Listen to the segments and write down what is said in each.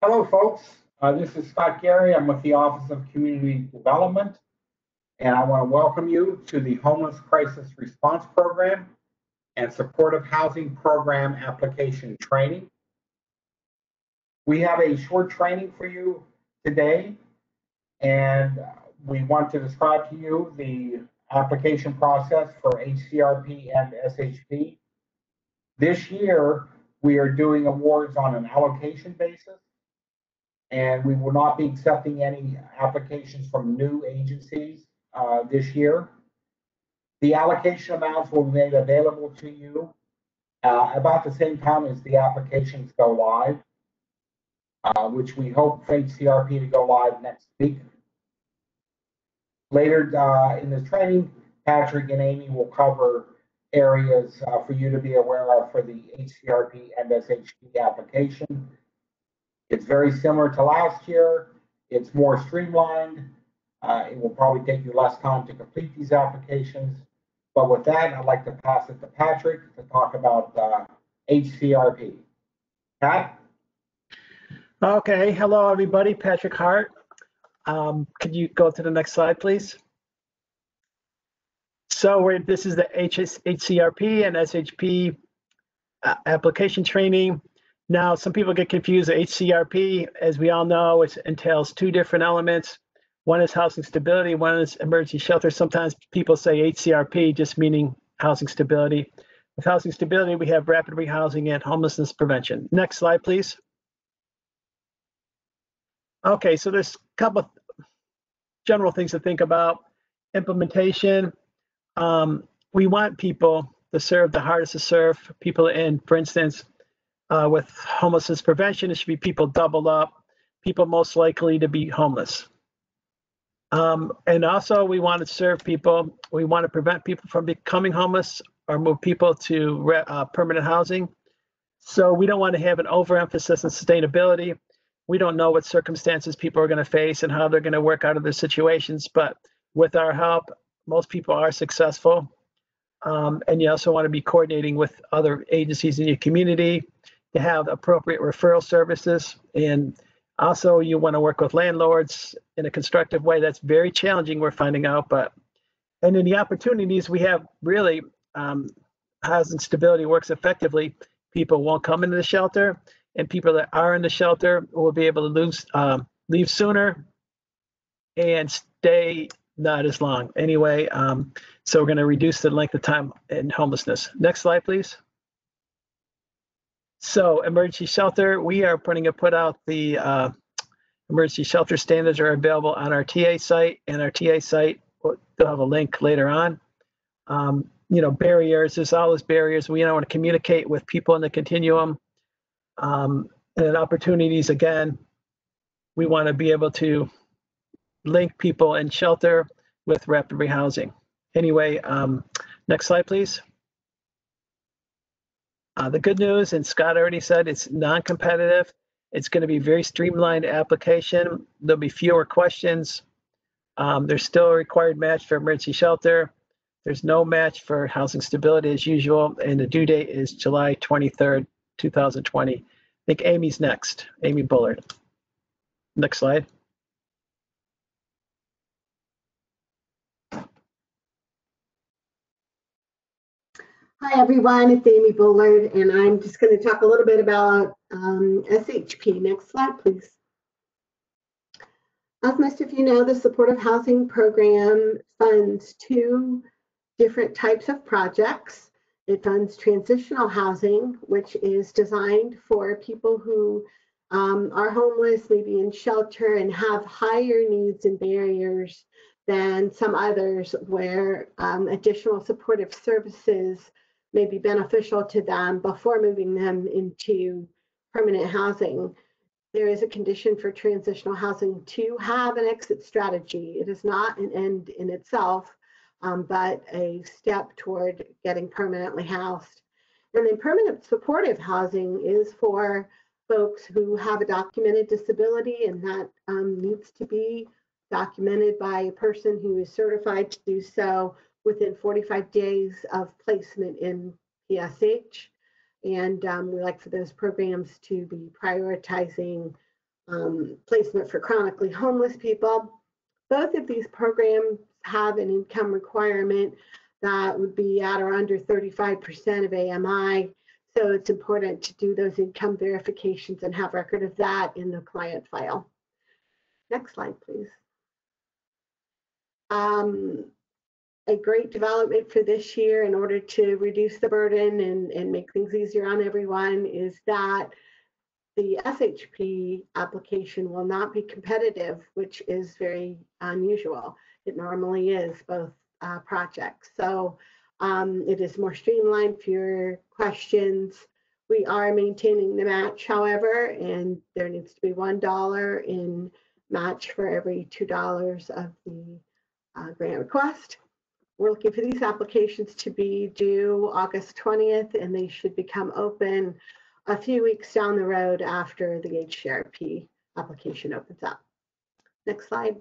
Hello, folks. Uh, this is Scott Gary. I'm with the Office of Community Development, and I want to welcome you to the Homeless Crisis Response Program and Supportive Housing Program Application Training. We have a short training for you today, and we want to describe to you the application process for HCRP and SHP. This year, we are doing awards on an allocation basis, and we will not be accepting any applications from new agencies uh, this year. The allocation amounts will be made available to you uh, about the same time as the applications go live, uh, which we hope for HCRP to go live next week. Later uh, in this training, Patrick and Amy will cover areas uh, for you to be aware of for the HCRP and SHP application. It's very similar to last year. It's more streamlined. Uh, it will probably take you less time to complete these applications. But with that, I'd like to pass it to Patrick to talk about uh, HCRP. Pat? Okay, hello, everybody. Patrick Hart. Um, could you go to the next slide, please? So this is the HS, HCRP and SHP uh, application training. Now, some people get confused. HCRP, as we all know, it entails two different elements. One is housing stability, one is emergency shelter. Sometimes people say HCRP, just meaning housing stability. With housing stability, we have rapid rehousing and homelessness prevention. Next slide, please. Okay, so there's a couple general things to think about. Implementation. Um, we want people to serve the hardest to serve people in, for instance, uh, with homelessness prevention, it should be people doubled up, people most likely to be homeless. Um, and also, we want to serve people. We want to prevent people from becoming homeless or move people to uh, permanent housing. So we don't want to have an overemphasis on sustainability. We don't know what circumstances people are going to face and how they're going to work out of their situations. But with our help, most people are successful. Um, and you also want to be coordinating with other agencies in your community have appropriate referral services. And also, you want to work with landlords in a constructive way. That's very challenging, we're finding out. But and then the opportunities we have really um, housing stability works effectively. People won't come into the shelter, and people that are in the shelter will be able to lose, um, leave sooner and stay not as long. Anyway, um, so we're going to reduce the length of time in homelessness. Next slide, please. So emergency shelter, we are putting a put out the uh, emergency shelter standards are available on our TA site and our TA site, they'll have a link later on. Um, you know, barriers, there's always barriers. We want to communicate with people in the continuum. Um, and opportunities, again, we want to be able to link people in shelter with rapid rehousing. Anyway, um, next slide, please. Uh, the good news, and Scott already said, it's non-competitive. It's going to be very streamlined application. There'll be fewer questions. Um, there's still a required match for emergency shelter. There's no match for housing stability as usual, and the due date is July 23rd, 2020. I think Amy's next, Amy Bullard. Next slide. Hi, everyone. It's Amy Bullard, and I'm just going to talk a little bit about um, SHP. Next slide, please. As most of you know, the Supportive Housing Program funds two different types of projects. It funds transitional housing, which is designed for people who um, are homeless, maybe in shelter, and have higher needs and barriers than some others where um, additional supportive services may be beneficial to them before moving them into permanent housing. There is a condition for transitional housing to have an exit strategy. It is not an end in itself, um, but a step toward getting permanently housed. And then permanent supportive housing is for folks who have a documented disability, and that um, needs to be documented by a person who is certified to do so within 45 days of placement in PSH. And um, we like for those programs to be prioritizing um, placement for chronically homeless people. Both of these programs have an income requirement that would be at or under 35% of AMI. So it's important to do those income verifications and have record of that in the client file. Next slide, please. Um, a great development for this year in order to reduce the burden and, and make things easier on everyone is that the SHP application will not be competitive, which is very unusual. It normally is both uh, projects. So um, it is more streamlined, fewer questions. We are maintaining the match, however, and there needs to be $1 in match for every $2 of the uh, grant request. We're looking for these applications to be due August 20th, and they should become open a few weeks down the road after the HCRP application opens up. Next slide.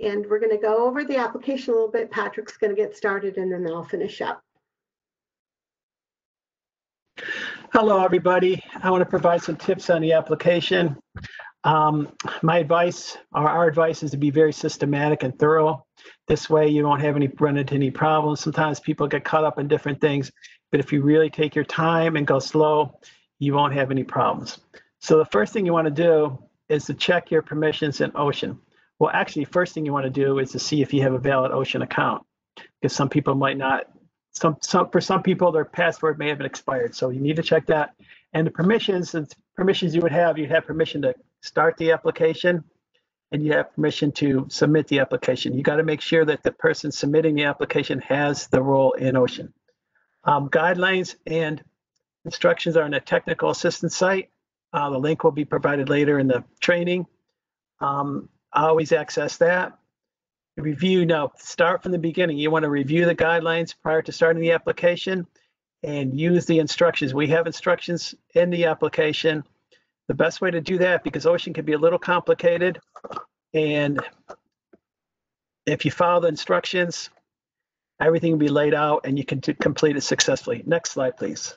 And we're going to go over the application a little bit. Patrick's going to get started and then I'll finish up. Hello, everybody. I want to provide some tips on the application. Um, my advice, our advice is to be very systematic and thorough. This way you don't have any run into any problems. Sometimes people get caught up in different things, but if you really take your time and go slow, you won't have any problems. So the first thing you want to do is to check your permissions in Ocean. Well, actually, first thing you want to do is to see if you have a valid Ocean account, because some people might not. Some, some for some people, their password may have been expired, so you need to check that. And the permissions, and permissions you would have, you'd have permission to start the application, and you have permission to submit the application. You got to make sure that the person submitting the application has the role in Ocean. Um, guidelines and instructions are on the technical assistance site. Uh, the link will be provided later in the training. Um, always access that. Review now, start from the beginning. You want to review the guidelines prior to starting the application and use the instructions. We have instructions in the application. The best way to do that, because Ocean can be a little complicated, and if you follow the instructions, everything will be laid out and you can complete it successfully. Next slide, please.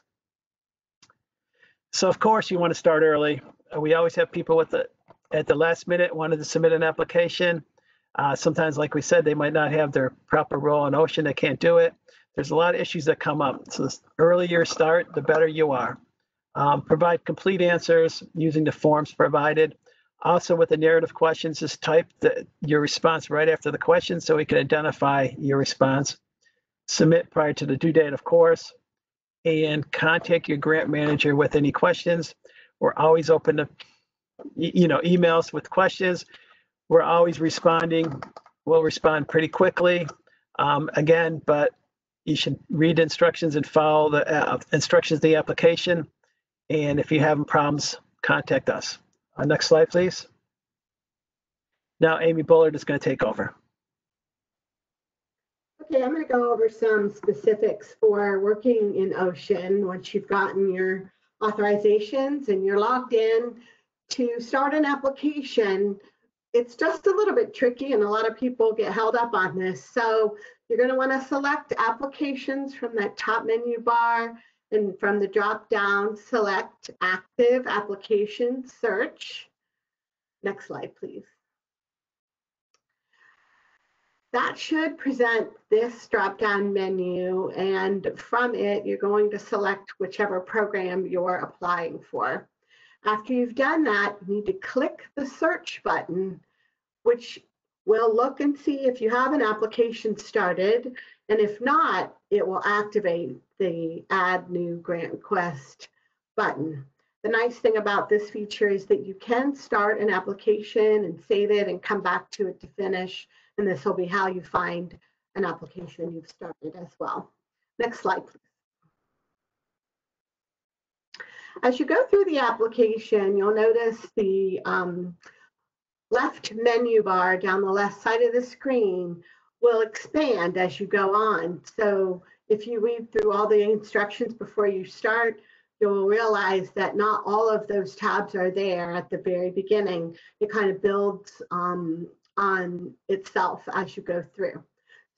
So of course you want to start early. We always have people with the at the last minute wanted to submit an application. Uh, sometimes, like we said, they might not have their proper role in Ocean. They can't do it. There's a lot of issues that come up. So the earlier you start, the better you are. Um, provide complete answers using the forms provided. Also with the narrative questions, just type the, your response right after the question so we can identify your response. Submit prior to the due date, of course, and contact your grant manager with any questions. We're always open to you know, emails with questions. We're always responding. We'll respond pretty quickly. Um, again, but you should read instructions and follow the uh, instructions of the application. And if you have problems, contact us. Uh, next slide, please. Now, Amy Bullard is going to take over. Okay, I'm going to go over some specifics for working in Ocean once you've gotten your authorizations and you're logged in to start an application, it's just a little bit tricky and a lot of people get held up on this. So you're going to want to select applications from that top menu bar and from the drop down, select active application search. Next slide, please. That should present this drop down menu and from it, you're going to select whichever program you're applying for. After you've done that, you need to click the search button, which will look and see if you have an application started. And if not, it will activate the add new grant request button. The nice thing about this feature is that you can start an application and save it and come back to it to finish. And this will be how you find an application you've started as well. Next slide, please. As you go through the application, you'll notice the um, left menu bar down the left side of the screen will expand as you go on. So if you read through all the instructions before you start, you'll realize that not all of those tabs are there at the very beginning. It kind of builds um, on itself as you go through.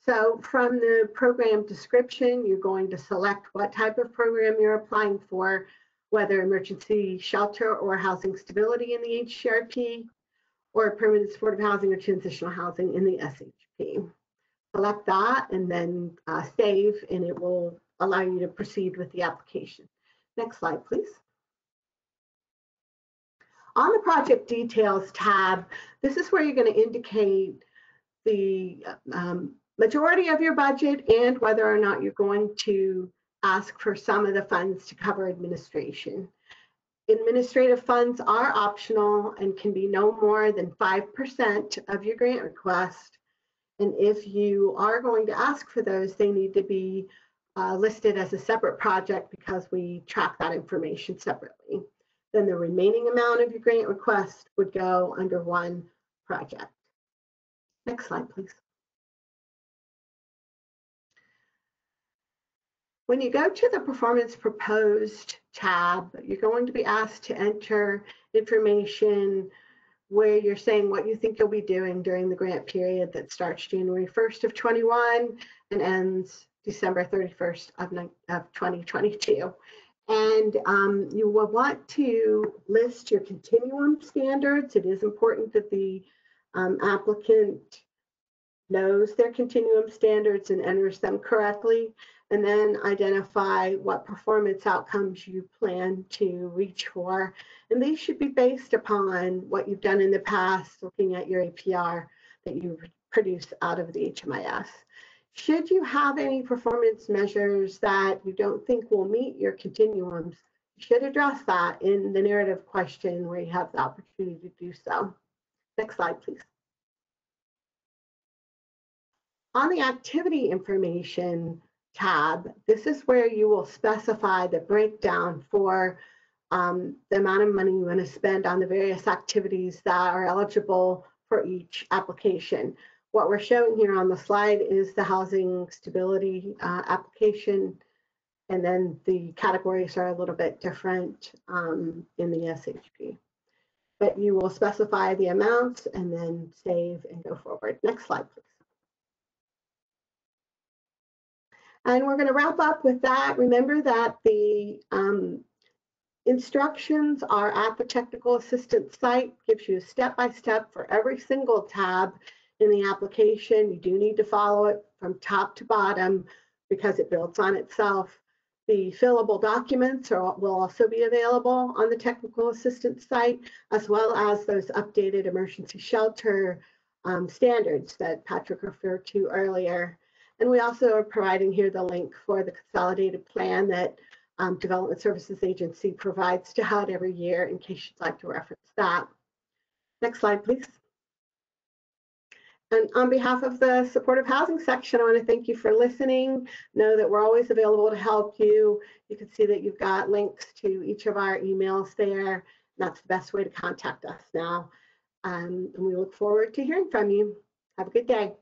So from the program description, you're going to select what type of program you're applying for, whether emergency shelter or housing stability in the HCRP, or permanent supportive housing or transitional housing in the SHP. Select that and then uh, save, and it will allow you to proceed with the application. Next slide, please. On the project details tab, this is where you're going to indicate the um, majority of your budget and whether or not you're going to ask for some of the funds to cover administration. Administrative funds are optional and can be no more than 5% of your grant request. And if you are going to ask for those, they need to be uh, listed as a separate project because we track that information separately. Then the remaining amount of your grant request would go under one project. Next slide, please. When you go to the performance proposed tab, you're going to be asked to enter information where you're saying what you think you'll be doing during the grant period that starts January 1st of 21 and ends December 31st of, of 2022. And um, you will want to list your continuum standards. It is important that the um, applicant knows their continuum standards and enters them correctly, and then identify what performance outcomes you plan to reach for. And these should be based upon what you've done in the past, looking at your APR that you produce out of the HMIS. Should you have any performance measures that you don't think will meet your continuums, you should address that in the narrative question where you have the opportunity to do so. Next slide, please. On the activity information tab, this is where you will specify the breakdown for um, the amount of money you want to spend on the various activities that are eligible for each application. What we're showing here on the slide is the housing stability uh, application, and then the categories are a little bit different um, in the SHP. But you will specify the amounts and then save and go forward. Next slide, please. And we're going to wrap up with that. Remember that the um, instructions are at the technical assistance site, gives you step-by-step for every single tab in the application. You do need to follow it from top to bottom because it builds on itself. The fillable documents are, will also be available on the technical assistance site, as well as those updated emergency shelter um, standards that Patrick referred to earlier. And we also are providing here the link for the consolidated plan that um, Development Services Agency provides to HUD every year in case you'd like to reference that. Next slide, please. And on behalf of the supportive housing section, I want to thank you for listening. Know that we're always available to help you. You can see that you've got links to each of our emails there. That's the best way to contact us now. Um, and we look forward to hearing from you. Have a good day.